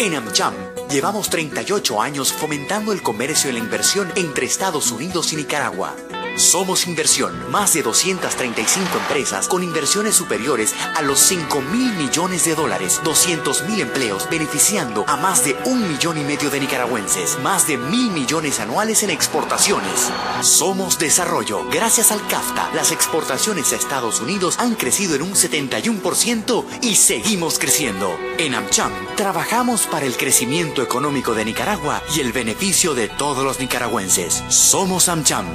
En AmCham llevamos 38 años fomentando el comercio y la inversión entre Estados Unidos y Nicaragua. Somos Inversión, más de 235 empresas con inversiones superiores a los 5 mil millones de dólares, 200 mil empleos beneficiando a más de un millón y medio de nicaragüenses, más de mil millones anuales en exportaciones. Somos Desarrollo. Gracias al CAFTA, las exportaciones a Estados Unidos han crecido en un 71% y seguimos creciendo. En AmCham, trabajamos para el crecimiento económico de Nicaragua y el beneficio de todos los nicaragüenses. Somos AmCham,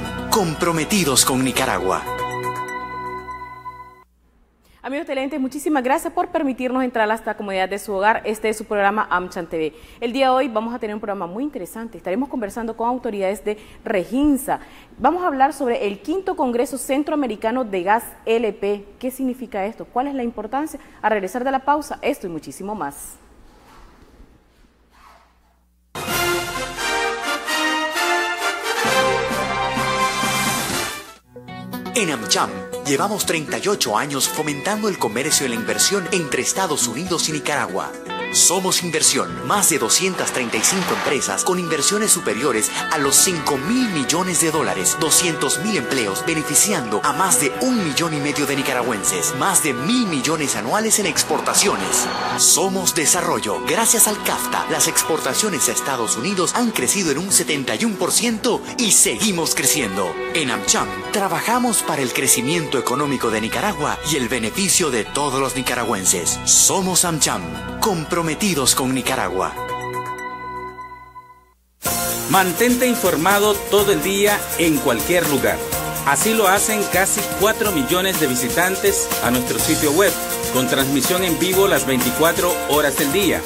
comprometidos con Nicaragua. Amigos televidentes, muchísimas gracias por permitirnos entrar a esta comunidad de su hogar. Este es su programa AmChan TV. El día de hoy vamos a tener un programa muy interesante. Estaremos conversando con autoridades de Reginsa. Vamos a hablar sobre el quinto Congreso Centroamericano de Gas LP. ¿Qué significa esto? ¿Cuál es la importancia? A regresar de la pausa, esto y muchísimo más. En AmCham llevamos 38 años fomentando el comercio y la inversión entre Estados Unidos y Nicaragua. Somos Inversión, más de 235 empresas con inversiones superiores a los 5 mil millones de dólares, 200 mil empleos beneficiando a más de un millón y medio de nicaragüenses, más de mil millones anuales en exportaciones. Somos Desarrollo. Gracias al CAFTA, las exportaciones a Estados Unidos han crecido en un 71% y seguimos creciendo. En AmCham, trabajamos para el crecimiento económico de Nicaragua y el beneficio de todos los nicaragüenses. Somos AmCham, comprometidos con Nicaragua. Mantente informado todo el día en cualquier lugar. Así lo hacen casi 4 millones de visitantes a nuestro sitio web, con transmisión en vivo las 24 horas del día,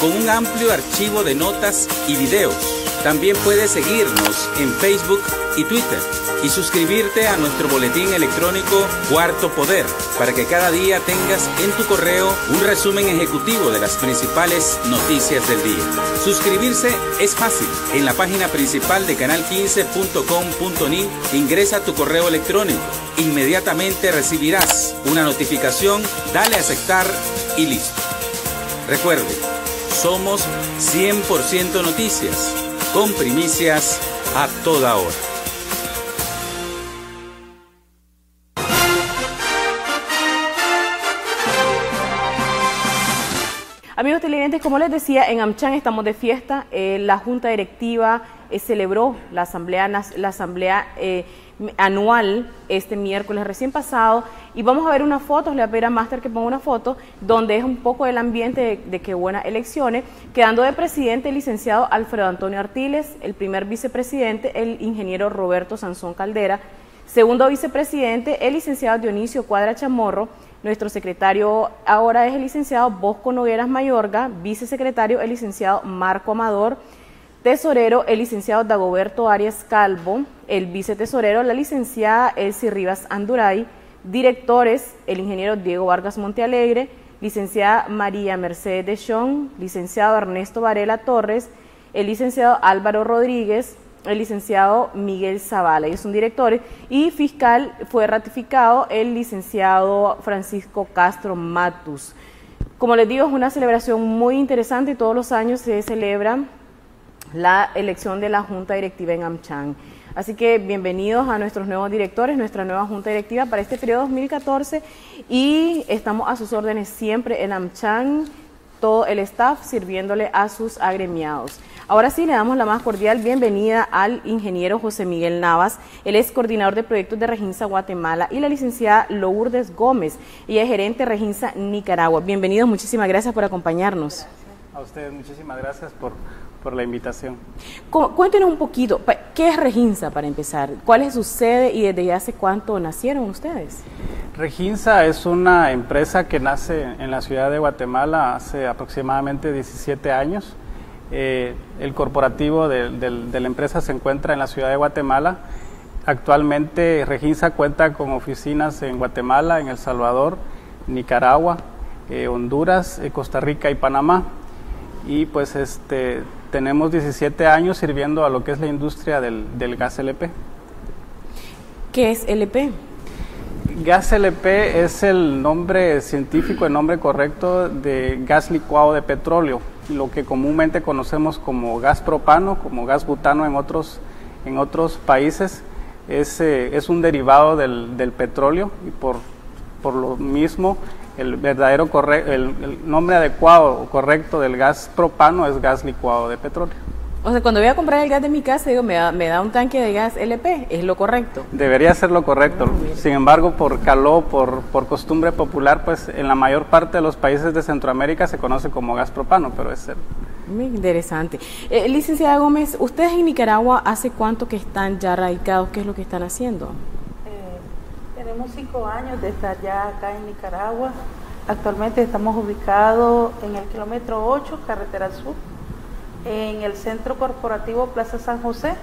con un amplio archivo de notas y videos. También puedes seguirnos en Facebook y Twitter y suscribirte a nuestro boletín electrónico Cuarto Poder para que cada día tengas en tu correo un resumen ejecutivo de las principales noticias del día. Suscribirse es fácil. En la página principal de canal15.com.ni ingresa tu correo electrónico. Inmediatamente recibirás una notificación, dale a aceptar y listo. Recuerde, somos 100% noticias, con primicias a toda hora. Amigos televidentes, como les decía, en AmCham estamos de fiesta. Eh, la Junta Directiva eh, celebró la asamblea, la eh, anual este miércoles recién pasado y vamos a ver unas fotos, le voy a pedir a Master que ponga una foto donde es un poco el ambiente de, de que buenas elecciones, quedando de presidente el licenciado Alfredo Antonio Artiles, el primer vicepresidente el ingeniero Roberto Sansón Caldera, segundo vicepresidente el licenciado Dionisio Cuadra Chamorro, nuestro secretario ahora es el licenciado Bosco Nogueras Mayorga, vicesecretario el licenciado Marco Amador, tesorero el licenciado Dagoberto Arias Calvo, el vicetesorero la licenciada Elsie Rivas Anduray, directores el ingeniero Diego Vargas Montealegre, licenciada María Mercedes de Chong, licenciado Ernesto Varela Torres, el licenciado Álvaro Rodríguez, el licenciado Miguel Zavala, ellos son directores, y fiscal fue ratificado el licenciado Francisco Castro Matus. Como les digo, es una celebración muy interesante y todos los años se celebra la elección de la Junta Directiva en AmCham. Así que bienvenidos a nuestros nuevos directores, nuestra nueva Junta Directiva para este periodo 2014 y estamos a sus órdenes siempre en AmCham, todo el staff sirviéndole a sus agremiados. Ahora sí, le damos la más cordial bienvenida al ingeniero José Miguel Navas. Él es coordinador de proyectos de Reginsa Guatemala y la licenciada Lourdes Gómez. Ella es gerente Reginsa Nicaragua. Bienvenidos, muchísimas gracias por acompañarnos. A ustedes, muchísimas gracias por, por la invitación. Cuéntenos un poquito, ¿qué es Reginsa para empezar? ¿Cuál es su sede y desde hace cuánto nacieron ustedes? Reginsa es una empresa que nace en la ciudad de Guatemala hace aproximadamente 17 años. Eh, el corporativo de, de, de, la empresa se encuentra en la ciudad de Guatemala. Actualmente Reginsa cuenta con oficinas en Guatemala, en El Salvador, Nicaragua, eh, Honduras, eh, Costa Rica y Panamá. Y pues este, tenemos 17 años sirviendo a lo que es la industria del, del gas LP. ¿Qué es LP? Gas LP es el nombre científico, el nombre correcto de gas licuado de petróleo, lo que comúnmente conocemos como gas propano, como gas butano en otros, en otros países. Es, eh, es un derivado del, del, petróleo y por, por lo mismo el verdadero corre el, el nombre adecuado o correcto del gas propano es gas licuado de petróleo. O sea, cuando voy a comprar el gas de mi casa, digo, me da, me da un tanque de gas LP, ¿es lo correcto? Debería ser lo correcto. Sin embargo, por calor, por, por costumbre popular, pues en la mayor parte de los países de Centroamérica se conoce como gas propano, pero es el... Muy interesante. Eh, licenciada Gómez, ¿ustedes en Nicaragua hace cuánto que están ya radicados? ¿Qué es lo que están haciendo? Tenemos cinco años de estar ya acá en Nicaragua. Actualmente estamos ubicados en el kilómetro 8, carretera sur en el Centro Corporativo Plaza San José.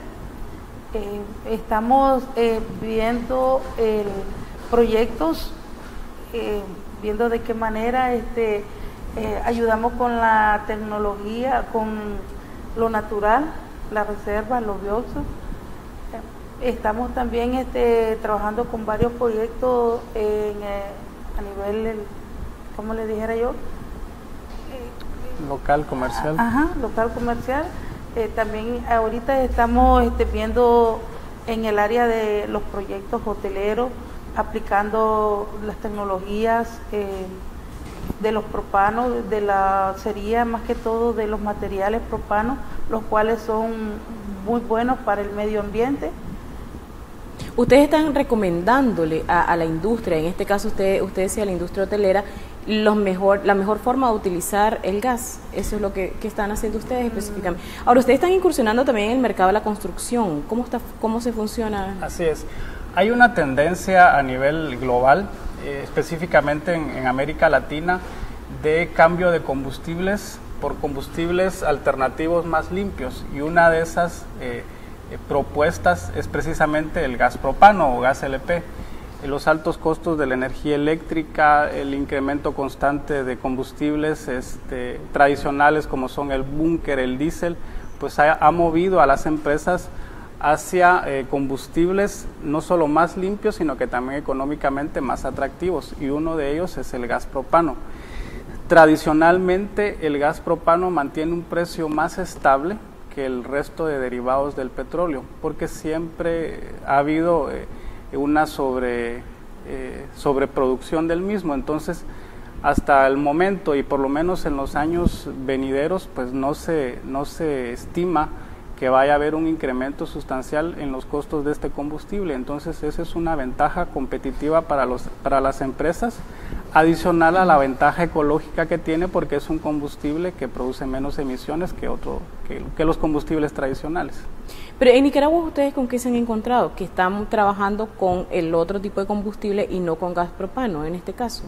Eh, estamos eh, viendo proyectos, eh, viendo de qué manera este, ayudamos con la tecnología, con lo natural, la reserva, los bióxidos. Estamos también este, trabajando con varios proyectos a nivel, como le dijera yo, Local comercial. Ajá, local comercial. Eh, también ahorita estamos este, viendo en el área de los proyectos hoteleros, aplicando las tecnologías eh, de los propanos, de la sería más que todo de los materiales propanos, los cuales son muy buenos para el medio ambiente. Ustedes están recomendándole a, la industria, en este caso usted, usted decía la industria hotelera, los mejor, la mejor forma de utilizar el gas. Eso es lo que, están haciendo ustedes específicamente. Ahora, ustedes están incursionando también en el mercado de la construcción. ¿Cómo, está, cómo se funciona? Así es. Hay una tendencia a nivel global, eh, específicamente en, América Latina, de cambio de combustibles por combustibles alternativos más limpios. Y una de esas eh, propuestas es precisamente el gas propano o gas LP los altos costos de la energía eléctrica, el incremento constante de combustibles este, tradicionales como son el búnker, el diésel, pues ha, movido a las empresas hacia eh, combustibles no solo más limpios, sino que también económicamente más atractivos, y uno de ellos es el gas propano. Tradicionalmente el gas propano mantiene un precio más estable que el resto de derivados del petróleo, porque siempre ha habido... Eh, una eh, sobreproducción del mismo. Entonces, hasta el momento y por lo menos en los años venideros, pues no se, no se estima que vaya a haber un incremento sustancial en los costos de este combustible. Entonces, esa es una ventaja competitiva para, los, para las empresas, adicional a la ventaja ecológica que tiene porque es un combustible que produce menos emisiones que, otro, que, los combustibles tradicionales. Pero en Nicaragua, ¿ustedes con qué se han encontrado? Que están trabajando con el otro tipo de combustible y no con gas propano en este caso.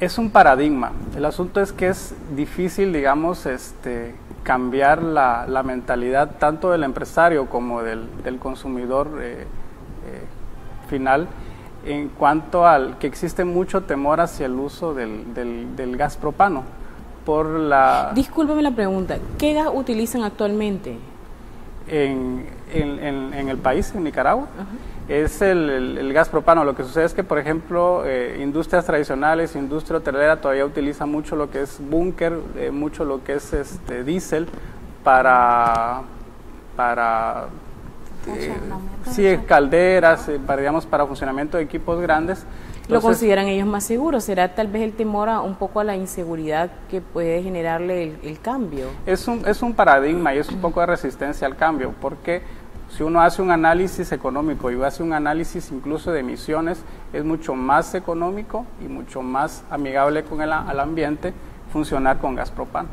Es un paradigma. El asunto es que es difícil, digamos, este, cambiar la, la mentalidad tanto del empresario como del, del consumidor eh, eh, final en cuanto al que existe mucho temor hacia el uso del, del, del gas propano por la... Discúlpeme la pregunta, ¿qué gas utilizan actualmente? en, en, el país, en Nicaragua, es el, gas propano. Lo que sucede es que, por ejemplo, eh, industrias tradicionales, industria hotelera todavía utiliza mucho lo que es búnker, eh, mucho lo que es este diésel para, para eh, calderas, para, digamos, para funcionamiento de equipos grandes ¿Lo consideran ellos más seguros? ¿Será tal vez el temor a un poco a la inseguridad que puede generarle el, cambio? Es un, es un paradigma y es un poco de resistencia al cambio, porque si uno hace un análisis económico y hace un análisis incluso de emisiones, es mucho más económico y mucho más amigable con el al ambiente funcionar con gas propano.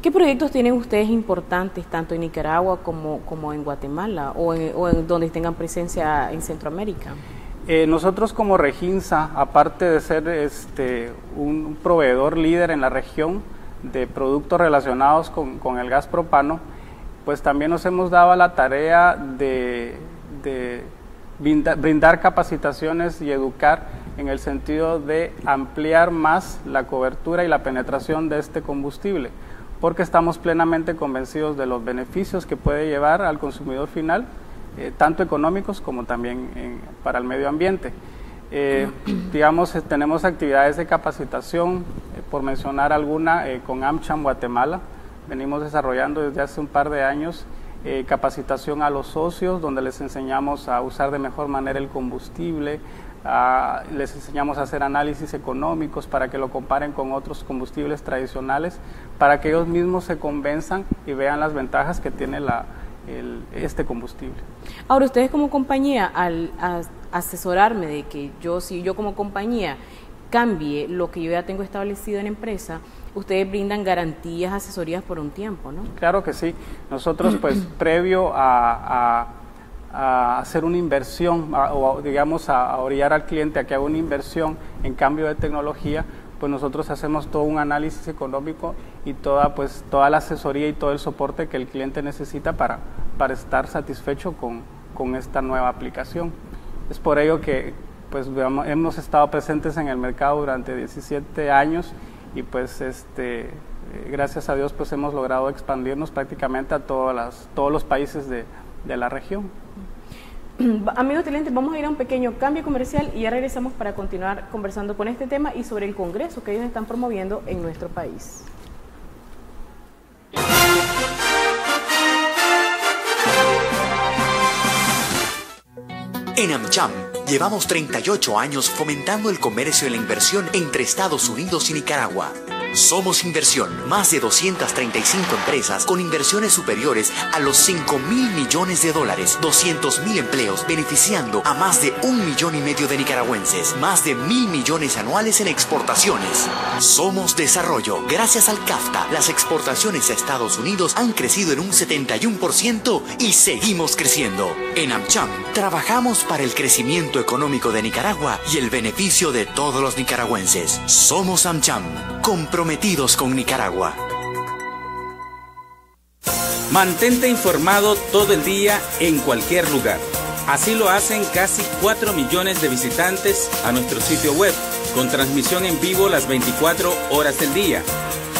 ¿Qué proyectos tienen ustedes importantes tanto en Nicaragua como, como en Guatemala o o en donde tengan presencia en Centroamérica? Eh, nosotros como Reginsa, aparte de ser este, un proveedor líder en la región de productos relacionados con, el gas propano, pues también nos hemos dado la tarea de, brindar capacitaciones y educar en el sentido de ampliar más la cobertura y la penetración de este combustible, porque estamos plenamente convencidos de los beneficios que puede llevar al consumidor final eh, tanto económicos como también para el medio ambiente. Eh, digamos, tenemos actividades de capacitación, por mencionar alguna, con AmCham Guatemala. Venimos desarrollando desde hace un par de años capacitación a los socios, donde les enseñamos a usar de mejor manera el combustible, les enseñamos a hacer análisis económicos para que lo comparen con otros combustibles tradicionales, para que ellos mismos se convenzan y vean las ventajas que tiene la, este combustible. Ahora, ustedes como compañía, al asesorarme de que yo, si yo como compañía cambie lo que yo ya tengo establecido en empresa, ustedes brindan garantías, asesorías por un tiempo, ¿no? Claro que sí. Nosotros, pues, previo a a hacer una inversión o digamos a, orillar al cliente a que haga una inversión en cambio de tecnología, pues nosotros hacemos todo un análisis económico y toda pues toda la asesoría y todo el soporte que el cliente necesita para, para estar satisfecho con, con esta nueva aplicación. Es por ello que pues hemos estado presentes en el mercado durante 17 años y pues este eh, gracias a Dios pues hemos logrado expandirnos prácticamente a todas las, todos los países de, de la región. Amigos clientes, vamos a ir a un pequeño cambio comercial y ya regresamos para continuar conversando con este tema y sobre el congreso que ellos están promoviendo en nuestro país. En AmCham llevamos 38 años fomentando el comercio y la inversión entre Estados Unidos y Nicaragua. Somos Inversión, más de 235 empresas con inversiones superiores a los 5 mil millones de dólares, 200 mil empleos, beneficiando a más de un millón y medio de nicaragüenses, más de mil millones anuales en exportaciones. Somos Desarrollo. Gracias al CAFTA, las exportaciones a Estados Unidos han crecido en un 71% y seguimos creciendo. En AmCham, trabajamos para el crecimiento económico de Nicaragua y el beneficio de todos los nicaragüenses. Somos AmCham, comprometidos con Nicaragua. Mantente informado todo el día en cualquier lugar. Así lo hacen casi 4 millones de visitantes a nuestro sitio web, con transmisión en vivo las 24 horas del día,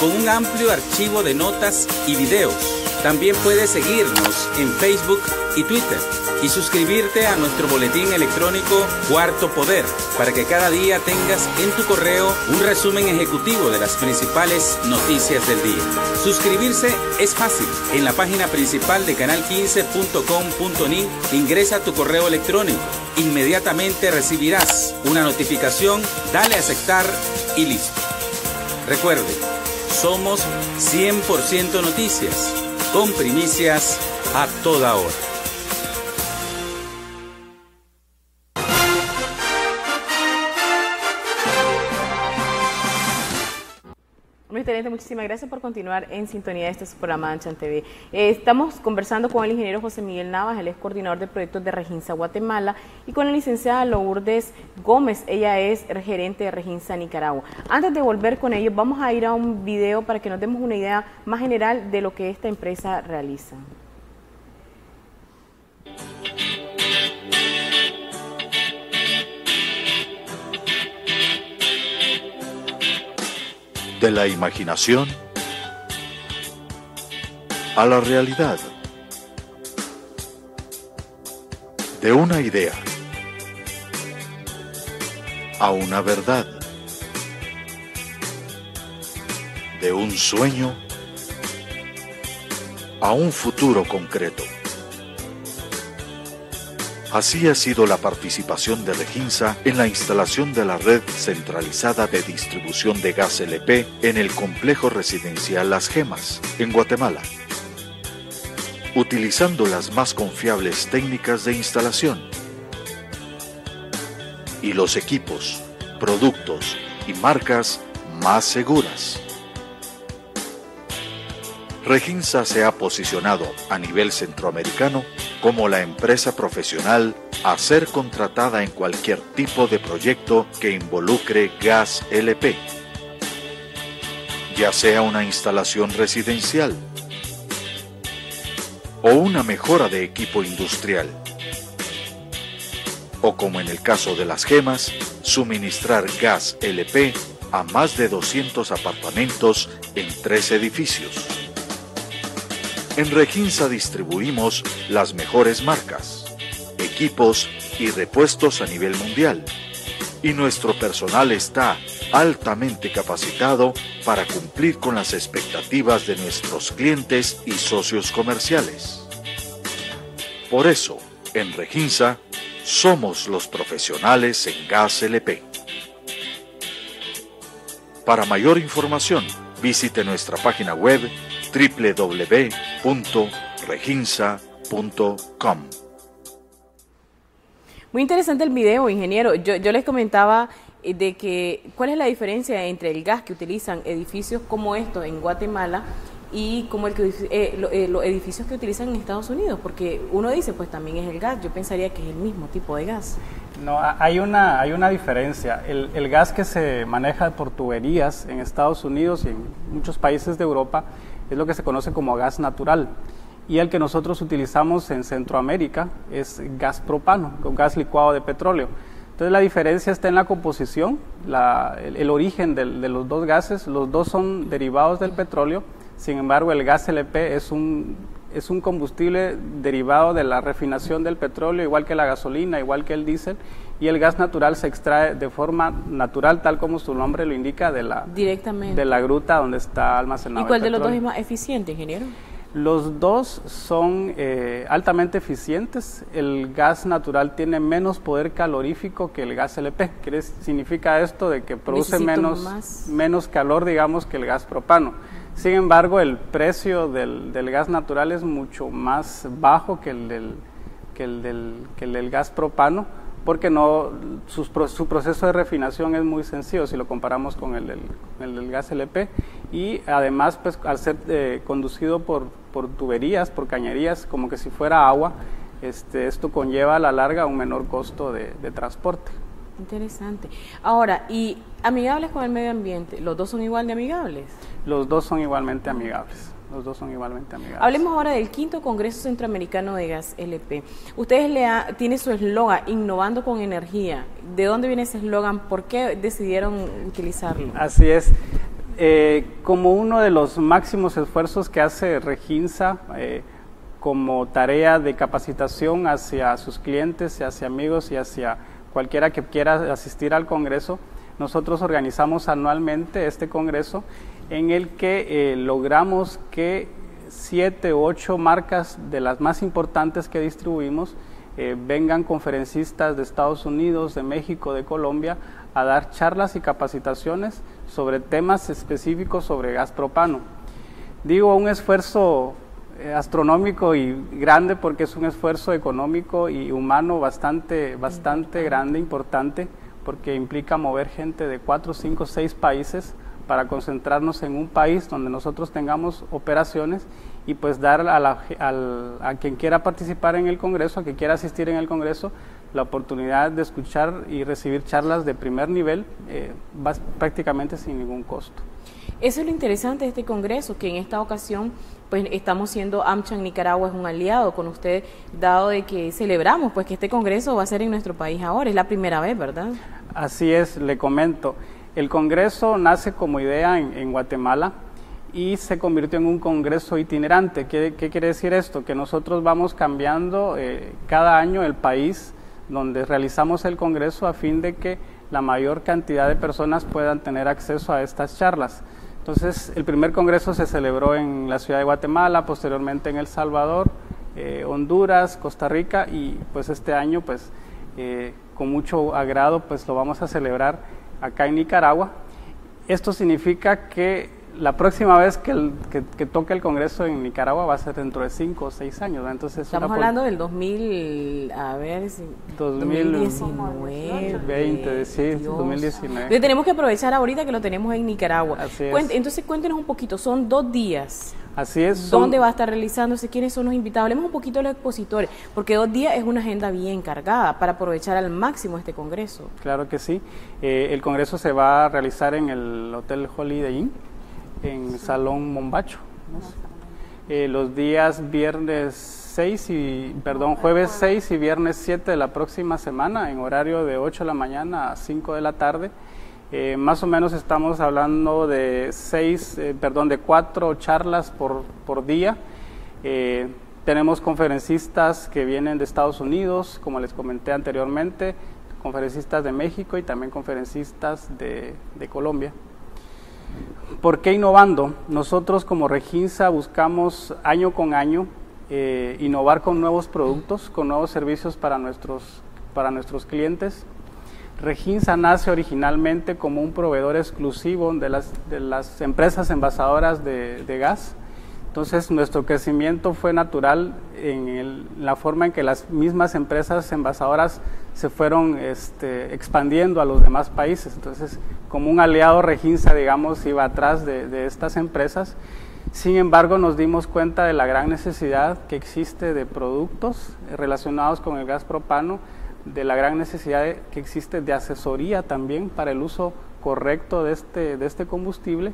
con un amplio archivo de notas y videos. También puedes seguirnos en Facebook y Twitter y suscribirte a nuestro boletín electrónico Cuarto Poder para que cada día tengas en tu correo un resumen ejecutivo de las principales noticias del día. Suscribirse es fácil. En la página principal de canal15.com.ni ingresa tu correo electrónico. Inmediatamente recibirás una notificación, dale a aceptar y listo. Recuerde, somos 100% noticias, con primicias a toda hora. Muchísimas gracias por continuar en sintonía de este programa Anchan TV. Estamos conversando con el ingeniero José Miguel Navas, él es coordinador de proyectos de Reginsa Guatemala, y con la licenciada Lourdes Gómez, ella es gerente de Reginsa Nicaragua. Antes de volver con ellos, vamos a ir a un video para que nos demos una idea más general de lo que esta empresa realiza. De la imaginación a la realidad, de una idea a una verdad, de un sueño a un futuro concreto. Así ha sido la participación de Reginsa en la instalación de la red centralizada de distribución de gas LP en el complejo residencial Las Gemas, en Guatemala, utilizando las más confiables técnicas de instalación y los equipos, productos y marcas más seguras. Reginsa se ha posicionado a nivel centroamericano como la empresa profesional a ser contratada en cualquier tipo de proyecto que involucre gas LP, ya sea una instalación residencial o una mejora de equipo industrial, o como en el caso de las gemas, suministrar gas LP a más de 200 apartamentos en tres edificios. En Reginsa distribuimos las mejores marcas, equipos y repuestos a nivel mundial, y nuestro personal está altamente capacitado para cumplir con las expectativas de nuestros clientes y socios comerciales. Por eso, en Reginsa, somos los profesionales en gas LP. Para mayor información, visite nuestra página web www.reginsa.com. Muy interesante el video, ingeniero. Yo, yo les comentaba eh, de que cuál es la diferencia entre el gas que utilizan edificios como estos en Guatemala y como el que eh, eh, los edificios que utilizan en Estados Unidos, porque uno dice, pues también es el gas. Yo pensaría que es el mismo tipo de gas. No, hay una, hay una diferencia. El, el gas que se maneja por tuberías en Estados Unidos y en muchos países de Europa es lo que se conoce como gas natural. Y el que nosotros utilizamos en Centroamérica es gas propano, gas licuado de petróleo. Entonces la diferencia está en la composición, el, origen de, los dos gases, los dos son derivados del petróleo, sin embargo el gas LP es un, es un combustible derivado de la refinación del petróleo, igual que la gasolina, igual que el diésel, y el gas natural se extrae de forma natural, tal como su nombre lo indica, de la, Directamente. De la gruta donde está almacenado. ¿Y cuál de los dos es más eficiente, ingeniero? Los dos son eh, altamente eficientes. El gas natural tiene menos poder calorífico que el gas LP. ¿Qué significa esto? De que produce menos, menos calor, digamos, que el gas propano. Sin embargo, el precio del, del gas natural es mucho más bajo que el del, que el del, que el del gas propano porque no, su, su, proceso de refinación es muy sencillo si lo comparamos con el, del gas LP y además pues al ser eh, conducido por, por, tuberías, por cañerías, como que si fuera agua, este, esto conlleva a la larga un menor costo de, de transporte. Interesante. Ahora, ¿y amigables con el medio ambiente? ¿Los dos son igual de amigables? Los dos son igualmente amigables. Los dos son igualmente amigables. Hablemos ahora del quinto Congreso Centroamericano de Gas LP. Ustedes le tiene su eslogan, innovando con energía. ¿De dónde viene ese eslogan? ¿Por qué decidieron utilizarlo? Así es. Eh, como uno de los máximos esfuerzos que hace Reginsa eh, como tarea de capacitación hacia sus clientes, hacia amigos y hacia cualquiera que quiera asistir al Congreso, nosotros organizamos anualmente este Congreso en el que eh, logramos que siete u ocho marcas de las más importantes que distribuimos eh, vengan conferencistas de Estados Unidos, de México, de Colombia a dar charlas y capacitaciones sobre temas específicos sobre gas propano. Digo un esfuerzo eh, astronómico y grande porque es un esfuerzo económico y humano bastante, bastante grande, importante, porque implica mover gente de cuatro, cinco, seis países para concentrarnos en un país donde nosotros tengamos operaciones y pues dar a, la, a quien quiera participar en el Congreso, a quien quiera asistir en el Congreso, la oportunidad de escuchar y recibir charlas de primer nivel eh, prácticamente sin ningún costo. Eso es lo interesante de este Congreso, que en esta ocasión pues estamos siendo AmCham Nicaragua es un aliado con usted, dado de que celebramos pues que este Congreso va a ser en nuestro país ahora, es la primera vez, ¿verdad? Así es, le comento. El Congreso nace como idea en, Guatemala y se convirtió en un Congreso itinerante. ¿Qué, quiere decir esto? Que nosotros vamos cambiando eh, cada año el país donde realizamos el Congreso a fin de que la mayor cantidad de personas puedan tener acceso a estas charlas. Entonces, el primer Congreso se celebró en la ciudad de Guatemala, posteriormente en El Salvador, eh, Honduras, Costa Rica y pues este año pues eh, con mucho agrado pues lo vamos a celebrar acá en Nicaragua. Esto significa que la próxima vez que, el, que, toque el Congreso en Nicaragua va a ser dentro de cinco o seis años. Entonces, Estamos hablando del 2000, a ver, 2019. 20, sí, 2019. tenemos que aprovechar ahorita que lo tenemos en Nicaragua. entonces cuéntenos un poquito, son dos días. Así es. ¿Dónde va a estar realizándose? ¿Quiénes son los invitados? Hablemos un poquito de los expositores, porque dos días es una agenda bien cargada para aprovechar al máximo este congreso. Claro que sí. Eh, el congreso se va a realizar en el Hotel Holiday Inn, en Salón Mombacho. Eh, los días viernes 6 y, perdón, jueves 6 y viernes 7 de la próxima semana, en horario de 8 de la mañana a 5 de la tarde. Eh, más o menos estamos hablando de seis, eh, perdón, de cuatro charlas por, por día. Eh, tenemos conferencistas que vienen de Estados Unidos, como les comenté anteriormente, conferencistas de México y también conferencistas de, Colombia. ¿Por qué innovando? Nosotros como Reginsa buscamos año con año innovar con nuevos productos, con nuevos servicios para nuestros, para nuestros clientes. Reginsa nace originalmente como un proveedor exclusivo de las, empresas envasadoras de, de gas entonces, nuestro crecimiento fue natural en la forma en que las mismas empresas envasadoras se fueron este, expandiendo a los demás países. Entonces, como un aliado Reginsa, digamos, iba atrás de, estas empresas. Sin embargo, nos dimos cuenta de la gran necesidad que existe de productos relacionados con el gas propano, de la gran necesidad que existe de asesoría también para el uso correcto de este, de este combustible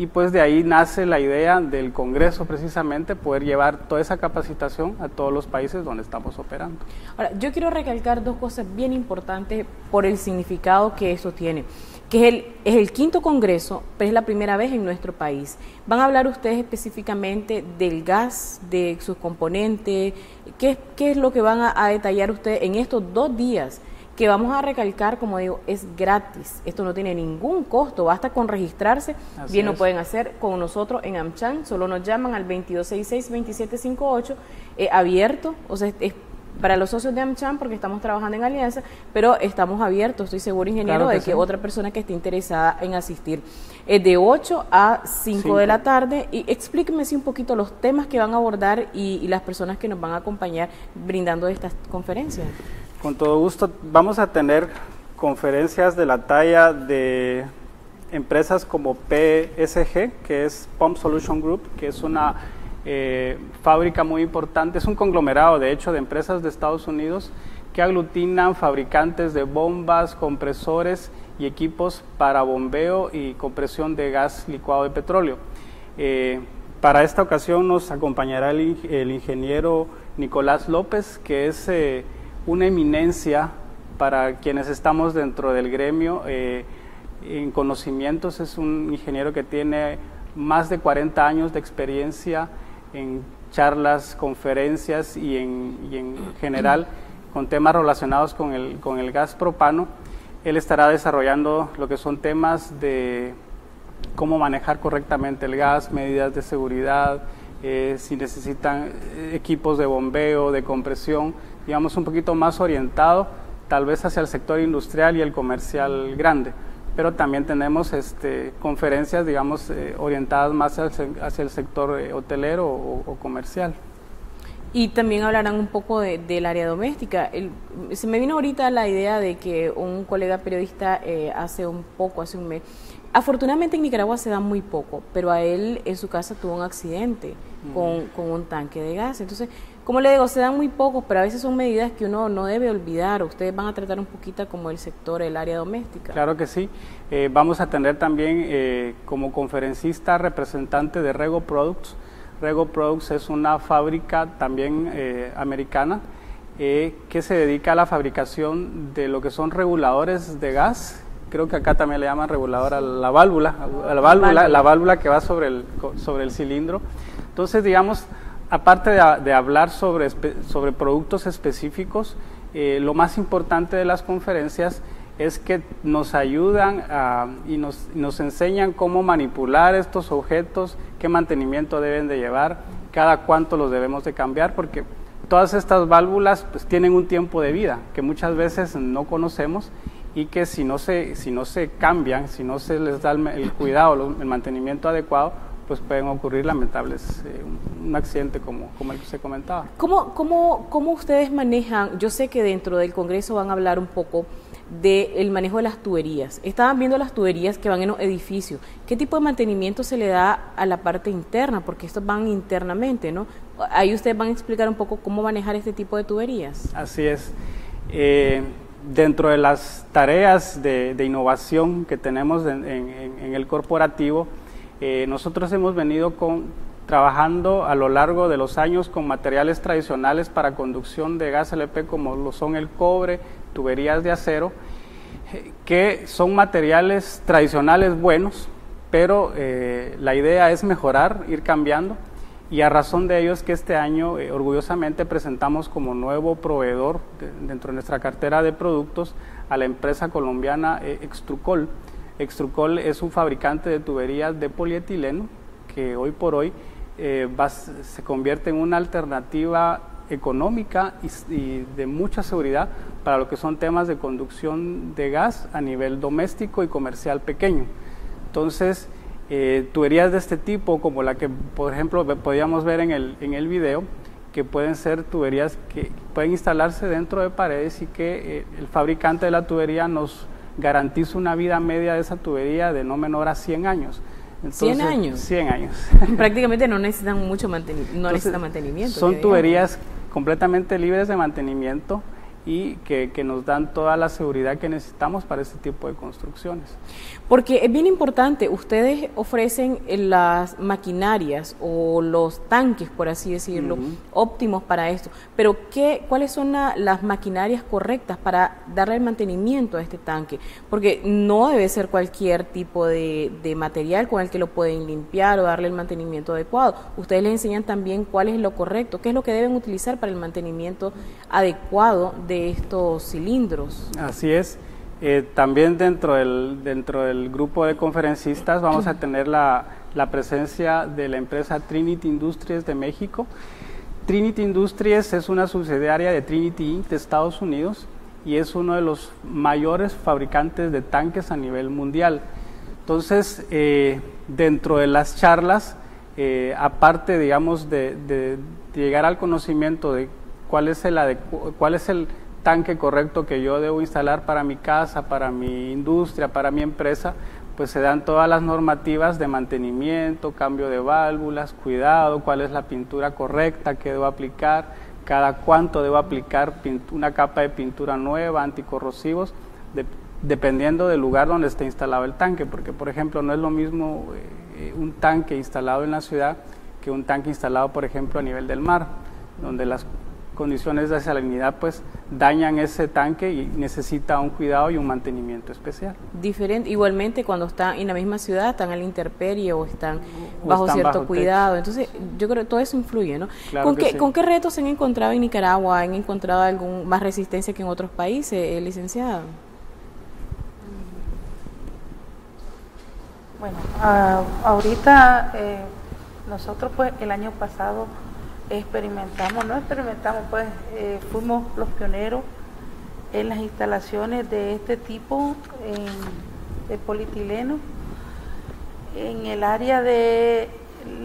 y pues de ahí nace la idea del Congreso precisamente poder llevar toda esa capacitación a todos los países donde estamos operando. Ahora, yo quiero recalcar dos cosas bien importantes por el significado que eso tiene, que es el, es el quinto Congreso, pero es la primera vez en nuestro país. Van a hablar ustedes específicamente del gas, de sus componentes, qué, qué es lo que van a, a detallar ustedes en estos dos días que vamos a recalcar, como digo, es gratis. Esto no tiene ningún costo, basta con registrarse. Bien lo pueden hacer con nosotros en AmCham, solo nos llaman al 2266-2758, eh, abierto, o sea, es para los socios de AmCham porque estamos trabajando en alianza, pero estamos abiertos, estoy seguro, ingeniero, de que otra persona que esté interesada en asistir. Es de 8 a 5, de la tarde y explíqueme si un poquito los temas que van a abordar y las personas que nos van a acompañar brindando estas conferencias. Con todo gusto. Vamos a tener conferencias de la talla de empresas como PSG, que es Pump Solution Group, que es una eh, fábrica muy importante, es un conglomerado de hecho de empresas de Estados Unidos que aglutinan fabricantes de bombas, compresores y equipos para bombeo y compresión de gas licuado de petróleo. Eh, para esta ocasión nos acompañará el, ingeniero Nicolás López, que es... Eh, una eminencia para quienes estamos dentro del gremio en conocimientos. Es un ingeniero que tiene más de 40 años de experiencia en charlas, conferencias y en, general con temas relacionados con el, con el gas propano. Él estará desarrollando lo que son temas de cómo manejar correctamente el gas, medidas de seguridad, eh, si necesitan equipos de bombeo, de compresión, digamos un poquito más orientado tal vez hacia el sector industrial y el comercial grande. Pero también tenemos este, conferencias, digamos, eh, orientadas más hacia, el sector hotelero o, comercial. Y también hablarán un poco del área doméstica. se me vino ahorita la idea de que un colega periodista hace un poco, hace un mes, afortunadamente en Nicaragua se da muy poco, pero a él en su casa tuvo un accidente con, un tanque de gas. Entonces, como le digo, se dan muy pocos, pero a veces son medidas que uno no debe olvidar. Ustedes van a tratar un poquito como el sector, el área doméstica. Claro que sí. Eh, vamos a tener también eh, como conferencista representante de Rego Products. Rego Products es una fábrica también eh, americana que se dedica a la fabricación de lo que son reguladores de gas creo que acá también le llaman regulador a la válvula, a la válvula, la válvula que va sobre el, sobre el cilindro. Entonces, digamos, aparte de, hablar sobre, sobre productos específicos, eh, lo más importante de las conferencias es que nos ayudan y nos, nos, enseñan cómo manipular estos objetos, qué mantenimiento deben de llevar, cada cuánto los debemos de cambiar, porque todas estas válvulas pues, tienen un tiempo de vida que muchas veces no conocemos y que si no se, si no se cambian, si no se les da el, cuidado, el mantenimiento adecuado, pues pueden ocurrir lamentables, eh, un, accidente como, como el que se comentaba. ¿Cómo, cómo, ¿Cómo ustedes manejan? Yo sé que dentro del Congreso van a hablar un poco del manejo de las tuberías. Estaban viendo las tuberías que van en los edificios. ¿Qué tipo de mantenimiento se le da a la parte interna? Porque estos van internamente, ¿no? Ahí ustedes van a explicar un poco cómo manejar este tipo de tuberías. Así es. Eh, dentro de las tareas de, innovación que tenemos en, el corporativo, eh, nosotros hemos venido trabajando a lo largo de los años con materiales tradicionales para conducción de gas LP como lo son el cobre, tuberías de acero, eh, que son materiales tradicionales buenos, pero eh, la idea es mejorar, ir cambiando y a razón de ello es que este año orgullosamente presentamos como nuevo proveedor dentro de nuestra cartera de productos a la empresa colombiana eh, Extrucol. Extrucol es un fabricante de tuberías de polietileno que hoy por hoy eh, se convierte en una alternativa económica y, de mucha seguridad para lo que son temas de conducción de gas a nivel doméstico y comercial pequeño. Entonces, eh, tuberías de este tipo, como la que, por ejemplo, podíamos ver en el, en el video, que pueden ser tuberías que pueden instalarse dentro de paredes y que eh, el fabricante de la tubería nos garantiza una vida media de esa tubería de no menor a 100 años. Entonces, 100 años. 100 años. Prácticamente no necesitan mucho mantenimiento, no necesitan mantenimiento. Son tuberías completamente libres de mantenimiento y que, que, nos dan toda la seguridad que necesitamos para este tipo de construcciones. Porque es bien importante, ustedes ofrecen las maquinarias o los tanques, por así decirlo, óptimos para esto, pero ¿qué, ¿cuáles son las maquinarias correctas para darle el mantenimiento a este tanque? Porque no debe ser cualquier tipo de, de material con el que lo pueden limpiar o darle el mantenimiento adecuado. Ustedes les enseñan también cuál es lo correcto, qué es lo que deben utilizar para el mantenimiento adecuado de estos cilindros. Así es. Eh, también dentro del, dentro del grupo de conferencistas vamos a tener la, la, presencia de la empresa Trinity Industries de México. Trinity Industries es una subsidiaria de Trinity Inc. de Estados Unidos y es uno de los mayores fabricantes de tanques a nivel mundial. Entonces, eh, dentro de las charlas, eh, aparte, digamos, de, llegar al conocimiento de cuál es el, cuál es el tanque correcto que yo debo instalar para mi casa, para mi industria, para mi empresa, pues se dan todas las normativas de mantenimiento, cambio de válvulas, cuidado, cuál es la pintura correcta que debo aplicar, cada cuánto debo aplicar una capa de pintura nueva, anticorrosivos, dependiendo del lugar donde esté instalado el tanque, porque por ejemplo no es lo mismo eh, un tanque instalado en la ciudad que un tanque instalado por ejemplo a nivel del mar, donde las condiciones de salinidad pues dañan ese tanque y necesita un cuidado y un mantenimiento especial. Diferente, igualmente cuando están en la misma ciudad, están al intemperie o están bajo cierto cuidado. Entonces, yo creo que todo eso influye, ¿no? ¿Con, qué, ¿Con qué retos se han encontrado en Nicaragua? ¿Han encontrado algún más resistencia que en otros países, eh, licenciado? Bueno, ah, ahorita eh, nosotros pues el año pasado experimentamos, no experimentamos, pues eh, fuimos los pioneros en las instalaciones de este tipo de polietileno en el área de,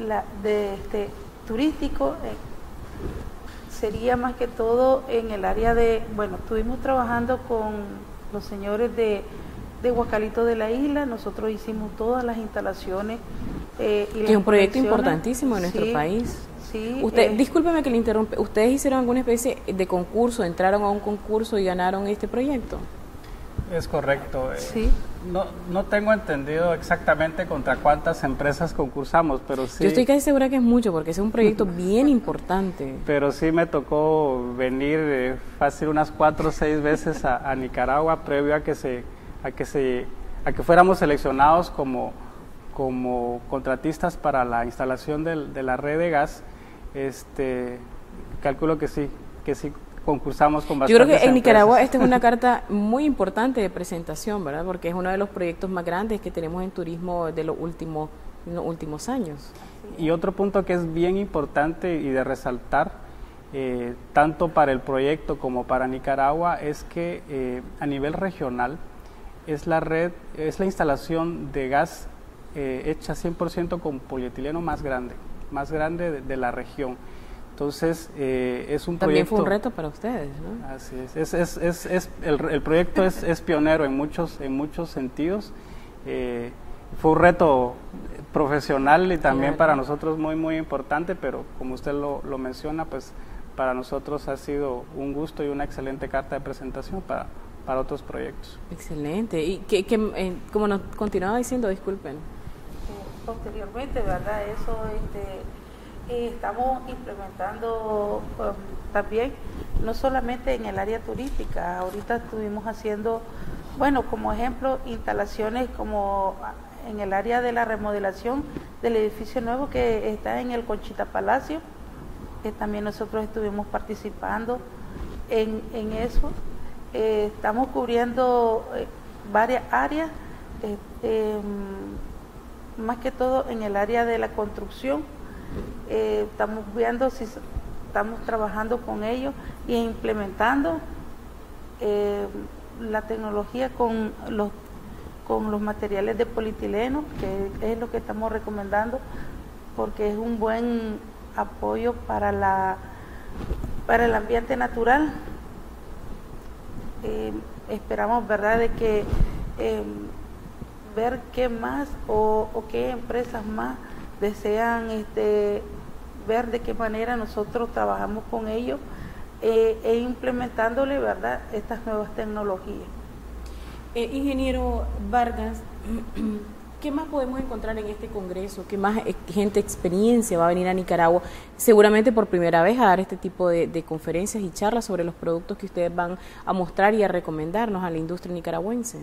la, de este turístico eh, sería más que todo en el área de bueno estuvimos trabajando con los señores de, de Huacalito de la isla nosotros hicimos todas las instalaciones eh, y es un proyecto importantísimo en nuestro país Usted, eh, discúlpeme que le interrumpe. ¿Ustedes hicieron alguna especie de concurso, entraron a un concurso y ganaron este proyecto? Es correcto. Eh, sí. No, no tengo entendido exactamente contra cuántas empresas concursamos, pero sí. Yo estoy casi segura que es mucho, porque es un proyecto bien importante. Pero sí me tocó venir eh, fácil unas cuatro o seis veces a, a, Nicaragua previo a que se, a que se, a que fuéramos seleccionados como, como contratistas para la instalación de la red de gas este, calculo que sí, que sí concursamos con bastante. Yo creo que en Nicaragua esta es una carta muy importante de presentación, ¿verdad? Porque es uno de los proyectos más grandes que tenemos en turismo de los últimos, los últimos años. Y otro punto que es bien importante y de resaltar, eh, tanto para el proyecto como para Nicaragua, es que eh, a nivel regional es la red, es la instalación de gas eh, hecha 100% con polietileno más grande más grande de, la región. Entonces, eh, es un También fue un reto para ustedes, ¿no? Así es. es, es, es, el, el, proyecto es, es, pionero en muchos, en muchos sentidos. Eh, fue un reto profesional y también para nosotros muy, muy importante, pero como usted lo, lo, menciona, pues para nosotros ha sido un gusto y una excelente carta de presentación para, para otros proyectos. Excelente. Y que, que eh, como nos continuaba diciendo, disculpen posteriormente, ¿verdad? Eso este, estamos implementando um, también, no solamente en el área turística, ahorita estuvimos haciendo, bueno, como ejemplo, instalaciones como en el área de la remodelación del edificio nuevo que está en el Conchita Palacio, que también nosotros estuvimos participando en, en eso. eh, estamos cubriendo eh, varias áreas, em, más que todo en el área de la construcción. estamos viendo si estamos trabajando con ellos y implementando la tecnología con los con los materiales de polietileno, que es lo que estamos recomendando, porque es un buen apoyo para la para el ambiente natural. Eh, esperamos, ¿verdad?, de que eh, ver qué más o, qué empresas más desean este, ver de qué manera nosotros trabajamos con ellos eh, e implementándole, ¿verdad?, estas nuevas tecnologías. ingeniero Vargas, ¿Qué más podemos encontrar en este congreso? ¿Qué más gente experiencia va a venir a Nicaragua? Seguramente por primera vez a dar este tipo de, conferencias y charlas sobre los productos que ustedes van a mostrar y a recomendarnos a la industria nicaragüense.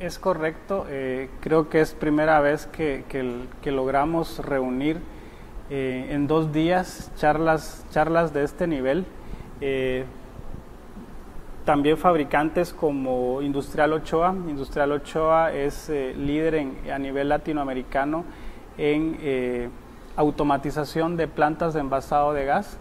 Es correcto, eh, creo que es primera vez que, logramos reunir eh, en dos días charlas, charlas de este nivel. Eh, también fabricantes como Industrial Ochoa. Industrial Ochoa es líder en, a nivel latinoamericano en automatización de plantas de envasado de gas,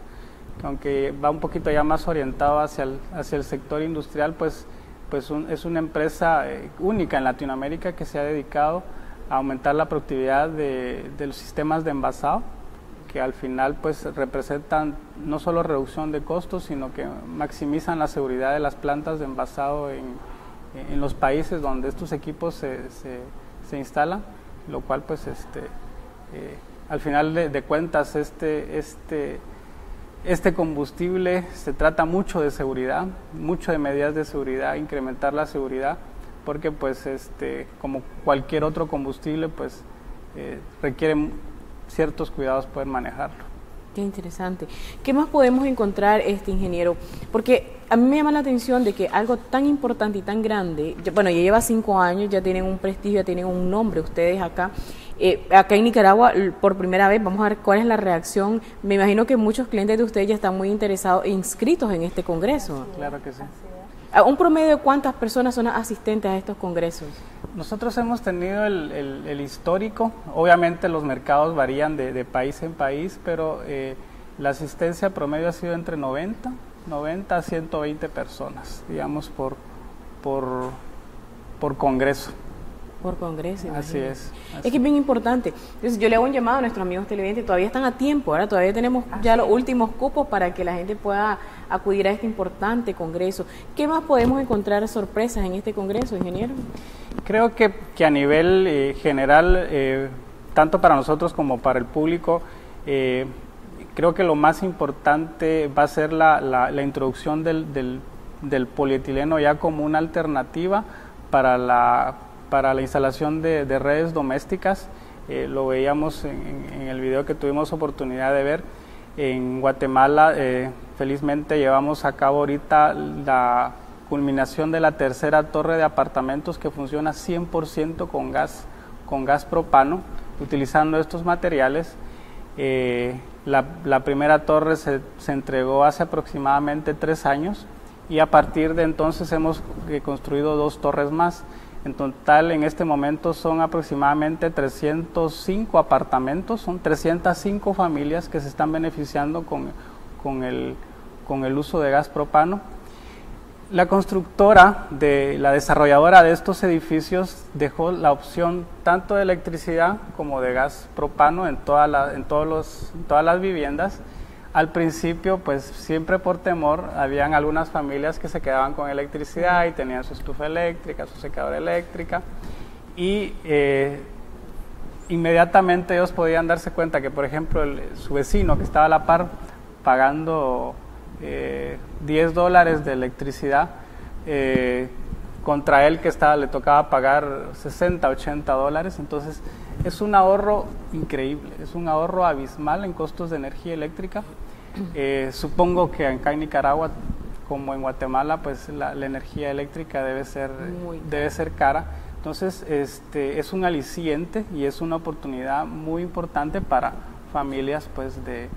aunque va un poquito ya más orientado hacia el, hacia el sector industrial, pues, pues es una empresa eh, única en Latinoamérica que se ha dedicado a aumentar la productividad de, de los sistemas de envasado que al final pues representan no solo reducción de costos, sino que maximizan la seguridad de las plantas de envasado en, los países donde estos equipos se, se, instalan, lo cual pues este, eh, al final de, cuentas este, este, este combustible se trata mucho de seguridad, mucho de medidas de seguridad, incrementar la seguridad, porque pues este, como cualquier otro combustible pues eh, requiere ciertos cuidados pueden manejarlo. Qué interesante. ¿Qué más podemos encontrar, este ingeniero? Porque a mí me llama la atención de que algo tan importante y tan grande, bueno, ya lleva cinco años, ya tienen un prestigio, ya tienen un nombre ustedes acá. Eh, acá en Nicaragua, por primera vez, vamos a ver cuál es la reacción. Me imagino que muchos clientes de ustedes ya están muy interesados e inscritos en este congreso. Claro que sí. ¿Un promedio de cuántas personas son asistentes a estos congresos? Nosotros hemos tenido el, histórico, obviamente los mercados varían de, país en país, pero eh, la asistencia promedio ha sido entre 90, 90 a 120 personas, digamos, por, por, por congreso. Por congreso. Así es. Es que es bien importante. Entonces yo le hago un llamado a nuestros amigos televidentes, todavía están a tiempo, ahora todavía tenemos ya los últimos cupos para que la gente pueda acudir a este importante congreso. ¿Qué más podemos encontrar sorpresas en este congreso, ingeniero? Creo que, que a nivel eh, general, eh, tanto para nosotros como para el público, eh, creo que lo más importante va a ser la, la, introducción del, del, del polietileno ya como una alternativa para la para la instalación de, redes domésticas. Eh, lo veíamos en, el video que tuvimos oportunidad de ver. En Guatemala, eh, felizmente, llevamos a cabo ahorita la culminación de la tercera torre de apartamentos que funciona 100% con gas, con gas propano, utilizando estos materiales. Eh, la, primera torre se, se, entregó hace aproximadamente tres años y a partir de entonces hemos construido dos torres más. En total, en este momento son aproximadamente 305 apartamentos, son 305 familias que se están beneficiando con, con, el, con el uso de gas propano. La constructora, de, la desarrolladora de estos edificios, dejó la opción tanto de electricidad como de gas propano en, toda la, en, todos los, en todas las viviendas al principio, pues siempre por temor, habían algunas familias que se quedaban con electricidad y tenían su estufa eléctrica, su secadora eléctrica y eh, inmediatamente ellos podían darse cuenta que, por ejemplo, su vecino que estaba a la par pagando 10 eh, dólares de electricidad, eh, contra él que estaba, le tocaba pagar 60, 80 dólares, entonces es un ahorro increíble, es un ahorro abismal en costos de energía eléctrica. Eh, supongo que acá en Nicaragua, como en Guatemala, pues la, energía eléctrica debe ser, debe ser cara. Entonces, este, es un aliciente y es una oportunidad muy importante para familias pues, de,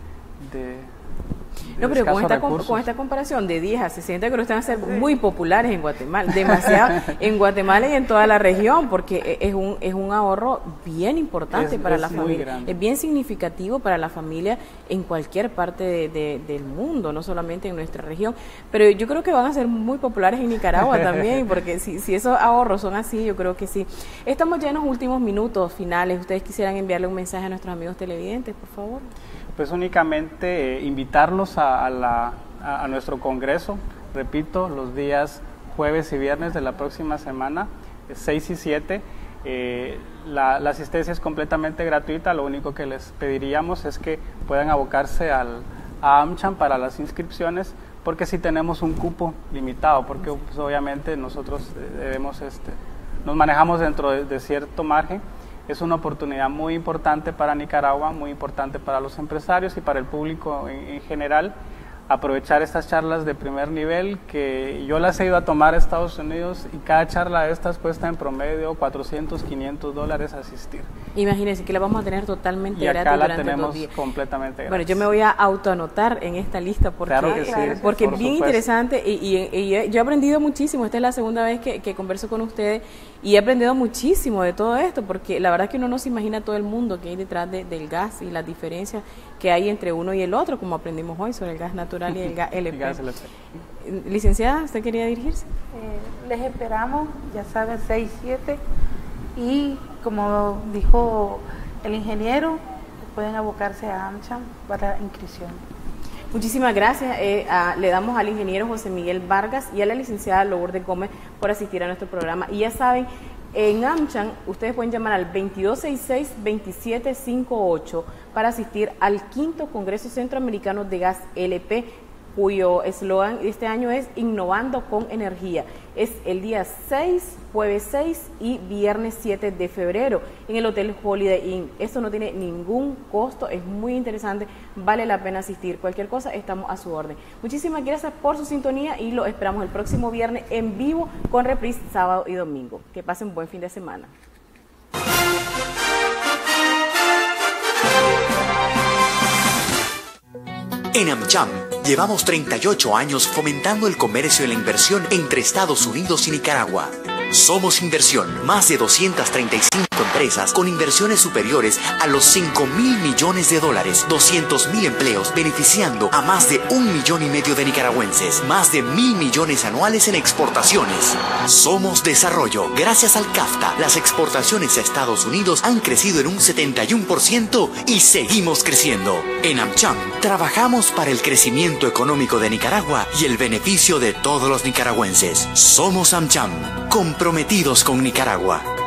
no, pero con esta, con esta, comparación de 10 a 60 creo que están a ser muy populares en Guatemala, demasiado en Guatemala y en toda la región, porque e, es un, es un ahorro bien importante para la familia, es bien significativo para la familia en cualquier parte del mundo, no solamente en nuestra región, pero yo creo que van a ser muy populares en Nicaragua también, porque si, si esos ahorros son así, yo creo que sí. Estamos ya en los últimos minutos finales, ustedes quisieran enviarle un mensaje a nuestros amigos televidentes, por favor pues únicamente eh, invitarlos a, nuestro congreso, repito, los días jueves y viernes de la próxima semana, 6 y 7. Eh, la, asistencia es completamente gratuita, lo único que les pediríamos es que puedan abocarse al, a AmCham para las inscripciones, porque si tenemos un cupo limitado, porque pues, obviamente nosotros eh, debemos, este, nos manejamos dentro de cierto margen es una oportunidad muy importante para Nicaragua, muy importante para los empresarios y para el público en, general aprovechar estas charlas de primer nivel que yo las he ido a tomar a Estados Unidos y cada charla de estas cuesta en promedio 400, 500 dólares asistir. Imagínense que la vamos a tener totalmente y acá la tenemos completamente gratis. Bueno, yo me voy a autoanotar en esta lista porque, porque es bien interesante y, yo he aprendido muchísimo. Esta es la segunda vez que, que converso con ustedes y he aprendido muchísimo de todo esto porque la verdad es que uno no se imagina todo el mundo que hay detrás del gas y las diferencias que hay entre uno y el otro, como aprendimos hoy sobre el gas natural y el gas LP. Licenciada, ¿usted quería dirigirse? Eh, les esperamos, ya saben, 6, 7 y como dijo el ingeniero, pueden abocarse a AmCham para inscripción. Muchísimas gracias. Eh, le damos al ingeniero José Miguel Vargas y a la licenciada Lourdes Gómez por asistir a nuestro programa. Y ya saben, en AmCham ustedes pueden llamar al 2266-2758 para asistir al quinto Congreso Centroamericano de Gas LP cuyo eslogan este año es Innovando con Energía. Es el día 6, jueves 6 y viernes 7 de febrero en el Hotel Holiday Inn. Esto no tiene ningún costo, es muy interesante, vale la pena asistir. Cualquier cosa, estamos a su orden. Muchísimas gracias por su sintonía y lo esperamos el próximo viernes en vivo con reprise sábado y domingo. Que pasen un buen fin de semana. En AmCham llevamos 38 años fomentando el comercio y la inversión entre Estados Unidos y Nicaragua. Somos Inversión, más de 235 empresas con inversiones superiores a los 5 mil millones de dólares, 200 mil empleos, beneficiando a más de un millón y medio de nicaragüenses, más de mil millones anuales en exportaciones. Somos Desarrollo. Gracias al CAFTA, las exportaciones a Estados Unidos han crecido en un 71% y seguimos creciendo. En AmCham, trabajamos para el crecimiento económico de Nicaragua y el beneficio de todos los nicaragüenses. Somos AmCham, comprometidos con Nicaragua.